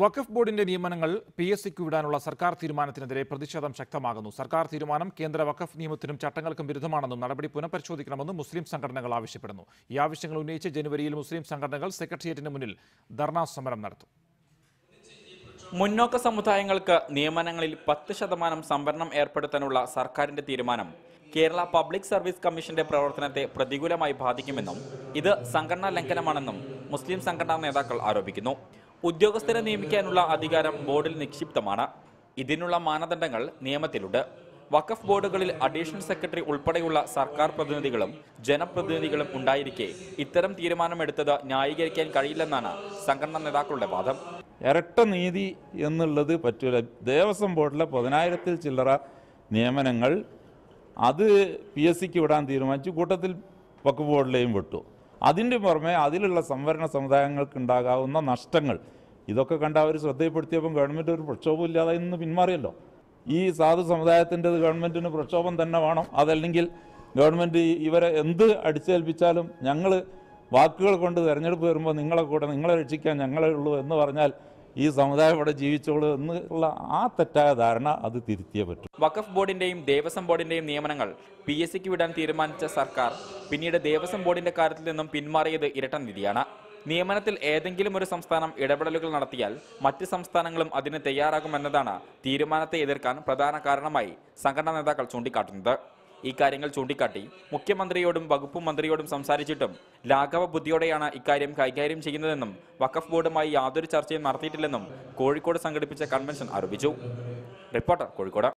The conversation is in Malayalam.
വഖഫ് ബോർഡിന്റെ നിയമനങ്ങൾ പി എസ് സിക്ക് വിടാനുള്ള സർക്കാർ തീരുമാനത്തിനെതിരെ പ്രതിഷേധം ശക്തമാകുന്നു. സർക്കാർ തീരുമാനം കേന്ദ്ര വഖഫ് നിയമത്തിനും ചട്ടങ്ങൾക്കും വിരുദ്ധമാണെന്നും നടപടി പുനഃപരിശോധിക്കണമെന്നും മുസ്ലിം സംഘടനകൾ ആവശ്യപ്പെടുന്നു. ഈ ആവശ്യങ്ങൾ ഉന്നയിച്ച് ജനുവരിയിൽ മുസ്ലിം സംഘടനകൾ സെക്രട്ടേറിയറ്റിന് മുന്നിൽ ധർണാ സമരം നടത്തും. മുന്നോക്ക സമുദായങ്ങൾക്ക് നിയമനങ്ങളിൽ പത്ത് ശതമാനം സംവരണം ഏർപ്പെടുത്താനുള്ള സർക്കാരിന്റെ തീരുമാനം കേരള പബ്ലിക് സർവീസ് കമ്മീഷന്റെ പ്രവർത്തനത്തെ പ്രതികൂലമായി ബാധിക്കുമെന്നും ഇത് സംഘടനാ ലംഘനമാണെന്നും മുസ്ലിം സംഘടനാ നേതാക്കൾ ആരോപിക്കുന്നു. ഉദ്യോഗസ്ഥരെ നിയമിക്കാനുള്ള അധികാരം ബോർഡിൽ നിക്ഷിപ്തമാണ്. ഇതിനുള്ള മാനദണ്ഡങ്ങൾ നിയമത്തിലുണ്ട്. വഖഫ് ബോർഡുകളിൽ അഡീഷണൽ സെക്രട്ടറി ഉൾപ്പെടെയുള്ള സർക്കാർ പ്രതിനിധികളും ജനപ്രതിനിധികളും ഉണ്ടായിരിക്കെ ഇത്തരം തീരുമാനമെടുത്തത് ന്യായീകരിക്കാൻ കഴിയില്ലെന്നാണ് സംഘടനാ നേതാക്കളുടെ വാദം. ഇരട്ട നീതി എന്നുള്ളത് പറ്റൂല. ദേവസ്വം ബോർഡിലെ പതിനായിരത്തിൽ ചില്ലറ നിയമനങ്ങൾ അത് പി എസ് സിക്ക് വിടാൻ തീരുമാനിച്ചു. കൂട്ടത്തിൽ വഖഫ് ബോർഡിലെയും വിട്ടു. അതിന്റെ പുറമെ അതിലുള്ള സംവരണ സമുദായങ്ങൾക്ക് ഉണ്ടാകാവുന്ന നഷ്ടങ്ങൾ. ഇതൊക്കെ കണ്ട് അവർ ശ്രദ്ധയിൽപ്പെടുത്തിയപ്പം ഗവൺമെന്റ് ഒരു പ്രക്ഷോഭം ഇല്ലാതെ ഇന്ന് പിന്മാറിയല്ലോ. ഈ സാധു സമുദായത്തിന്റെ ഗവൺമെന്റിന് പ്രക്ഷോഭം തന്നെ വേണം. അതല്ലെങ്കിൽ ഗവൺമെന്റ് ഇവരെ എന്ത് അടിച്ചേൽപ്പിച്ചാലും ഞങ്ങൾ വാക്കുകൾ കൊണ്ട് തിരഞ്ഞെടുപ്പ് വരുമ്പോൾ നിങ്ങളെ കൂടെ നിങ്ങളെ രക്ഷിക്കാൻ ഞങ്ങളെ ഉള്ളൂ എന്ന് പറഞ്ഞാൽ ഈ സമുദായം ഇവിടെ ജീവിച്ചോളൂ എന്നുള്ള ആ തെറ്റായ ധാരണ അത് തിരുത്തിയേ പറ്റും. വഖഫ് ബോർഡിന്റെയും ദേവസ്വം ബോർഡിന്റെയും നിയമനങ്ങൾ പി എസ് സിക്ക് വിടാൻ തീരുമാനിച്ച സർക്കാർ പിന്നീട് ദേവസ്വം ബോർഡിന്റെ കാര്യത്തിൽ നിന്നും പിന്മാറിയത് ഇരട്ട നിധിയാണ്. നിയമനത്തിൽ ഏതെങ്കിലും ഒരു സംസ്ഥാനം ഇടപെടലുകൾ നടത്തിയാൽ മറ്റ് സംസ്ഥാനങ്ങളും അതിന് തയ്യാറാകുമെന്നതാണ് തീരുമാനത്തെ എതിർക്കാൻ പ്രധാന കാരണമായി സംഘടനാ നേതാക്കൾ ചൂണ്ടിക്കാട്ടുന്നത്. ഈ കാര്യങ്ങൾ ചൂണ്ടിക്കാട്ടി മുഖ്യമന്ത്രിയോടും വകുപ്പ് മന്ത്രിയോടും സംസാരിച്ചിട്ടും ലാഘവ ബുദ്ധിയോടെയാണ് ഇക്കാര്യം കൈകാര്യം ചെയ്യുന്നതെന്നും വഖഫ് ബോർഡുമായി യാതൊരു ചർച്ചയും നടത്തിയിട്ടില്ലെന്നും കോഴിക്കോട് സംഘടിപ്പിച്ച കൺവെൻഷൻ ആരോപിച്ചു. റിപ്പോർട്ടർ കോഴിക്കോട്.